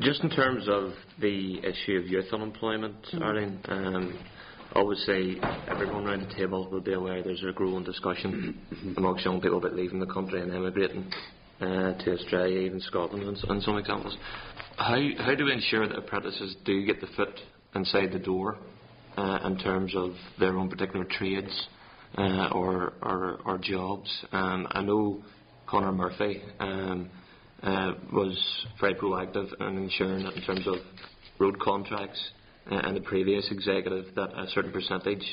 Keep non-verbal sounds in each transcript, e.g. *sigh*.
just in terms of the issue of youth unemployment, mm. Arlene, um, obviously everyone around the table will be aware there's a growing discussion amongst young people about leaving the country and emigrating uh, to Australia, even Scotland, and, and some examples. How, how do we ensure that apprentices do get the foot inside the door uh, in terms of their own particular trades uh, or, or, or, jobs? Um, I know Conor Murphy um, uh, was very proactive in ensuring that in terms of road contracts uh, and the previous executive that a certain percentage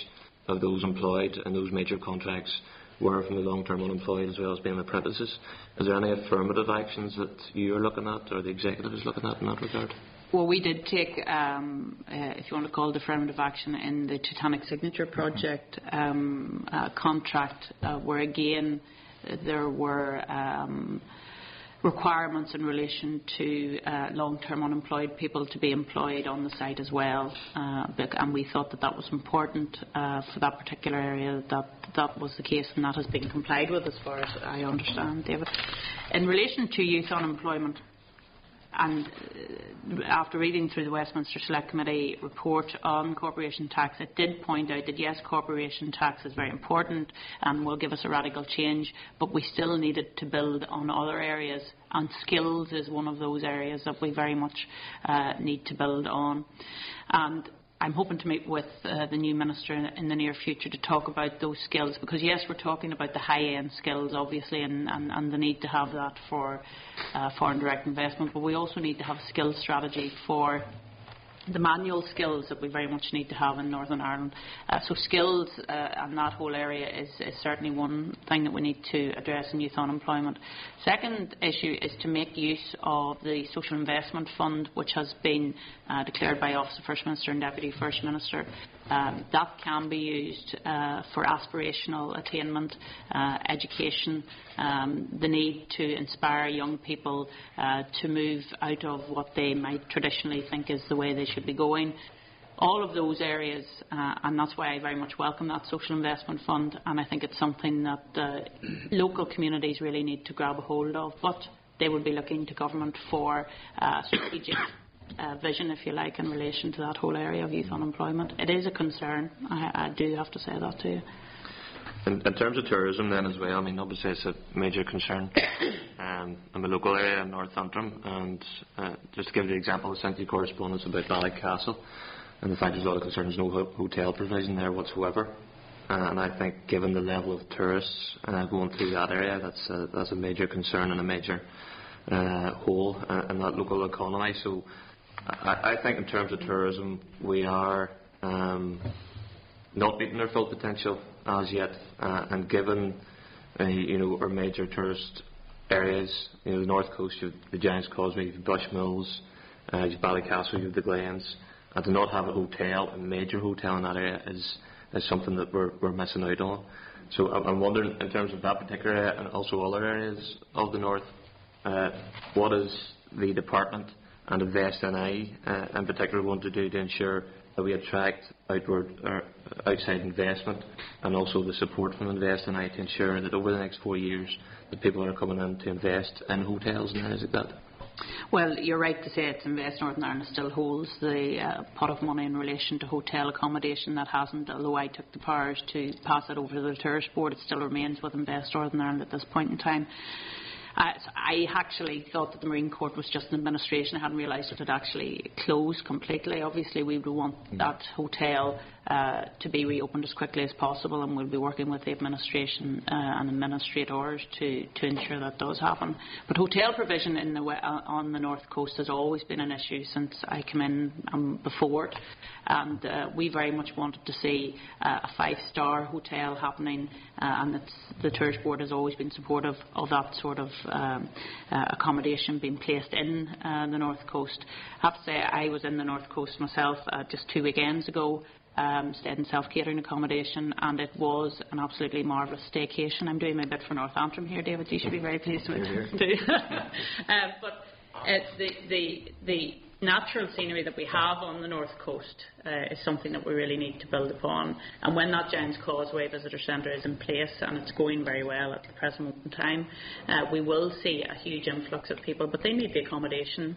of those employed in those major contracts were from the long-term unemployed as well as being apprentices. Is there any affirmative actions that you're looking at or the executive is looking at in that regard? Well, we did take, um, uh, if you want to call it affirmative action, in the Titanic Signature Project um, uh, contract, uh, where again there were um, requirements in relation to uh, long-term unemployed people to be employed on the site as well. Uh, and we thought that that was important uh, for that particular area, that that was the case and that has been complied with as far as I understand, David. In relation to youth unemployment, and uh, after reading through the Westminster Select Committee report on corporation tax, it did point out that yes, corporation tax is very important and will give us a radical change, but we still needed to build on other areas, and skills is one of those areas that we very much uh, need to build on. And I'm hoping to meet with uh, the new minister in, in, the near future to talk about those skills because yes, we're talking about the high-end skills obviously and, and, and, the need to have that for uh, foreign direct investment, but we also need to have a skills strategy for the manual skills that we very much need to have in Northern Ireland. Uh, so skills uh, and that whole area is, is, certainly one thing that we need to address in youth unemployment. Second issue is to make use of the Social Investment Fund, which has been uh, declared by Office of First Minister and Deputy First Minister um, that can be used uh, for aspirational attainment, uh, education, um, the need to inspire young people uh, to move out of what they might traditionally think is the way they should be going. All of those areas, uh, and that's why I very much welcome that social investment fund, and I think it's something that uh, local communities really need to grab a hold of. But they will be looking to government for uh, strategic uh, vision, if you like, in relation to that whole area of youth unemployment. It is a concern. I, I do have to say that to you. In, in, terms of tourism, then as well, I mean, obviously it's a major concern. *coughs* Um, I'm a local area in North Antrim, and uh, just to give an example, I sent you correspondence about Ballycastle, and the fact there's a lot of concerns, no ho- hotel provision there whatsoever. Uh, and I think, given the level of tourists uh, going through that area, that's a, that's a major concern and a major uh, hole uh, in that local economy. So I, I think in terms of tourism, we are um, not meeting our full potential as yet. Uh, and given uh, you know our major tourist areas, you know the north coast, you have the Giant's Causeway, you have Bushmills, uh, you have Ballycastle, you have the Glens, and to not have a hotel, a major hotel in that area, is is something that we're we're missing out on. So I'm wondering, in terms of that particular area and also other areas of the north, uh, what is the department and Invest NI uh, in particular want to do to ensure that we attract outward or outside investment and also the support from Invest NI to ensure that over the next four years the people are coming in to invest in hotels and areas like that. Well, you're right to say it's Invest Northern Ireland still holds the uh, pot of money in relation to hotel accommodation. That hasn't, although I took the powers to pass it over to the Tourist Board, it still remains with Invest Northern Ireland at this point in time. I actually thought that the Marine Court was just an administration. I hadn't realised it had actually closed completely. Obviously, we would want mm. that hotel uh, to be reopened as quickly as possible, and we'll be working with the administration uh, and administrators to, to ensure that does happen. But hotel provision in the, uh, on the north coast has always been an issue since I came in um, before it, and uh, we very much wanted to see uh, a five-star hotel happening, uh, and the tourist board has always been supportive of that sort of um, accommodation being placed in the north coast. I have to say I was in the north coast myself just two weekends ago um, stayed in self-catering accommodation, and it was an absolutely marvellous staycation. I'm doing my bit for North Antrim here, David. You should be very pleased with it. *laughs* *laughs* um, but it's the, the, the natural scenery that we have on the north coast uh, is something that we really need to build upon. And when that Giant's Causeway Visitor Centre is in place, and it's going very well at the present time, uh, we will see a huge influx of people, but they need the accommodation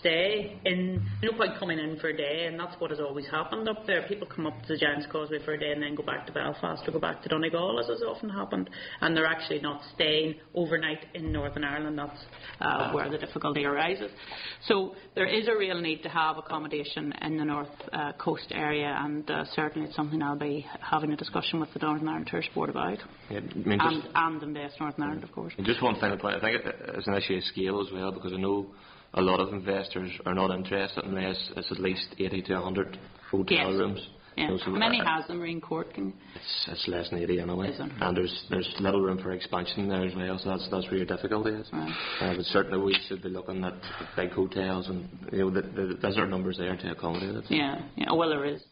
stay in. No point coming in for a day, and that's what has always happened up there. People come up to the Giants Causeway for a day and then go back to Belfast or go back to Donegal, as has often happened, and they're actually not staying overnight in Northern Ireland. That's uh, where the difficulty arises. So there is a real need to have accommodation in the North uh, Coast area, and uh, certainly it's something I'll be having a discussion with the Northern Ireland Tourist Board about, Yeah, I mean, and, and Invest Northern Ireland, of course. And Just one final point. I think it's an issue of scale as well because I know a lot of investors are not interested unless it's at least 80 to 100 hotel Yes. rooms. Yeah. You know, so Many I- has them, Marine Court. Can, It's, it's less than 80 anyway. And there's there's little room for expansion there as well, so that's that's where your difficulty is. Right. Uh, but certainly we should be looking at big hotels and you know the, the visitor numbers there to accommodate it. yeah, yeah, well, there is.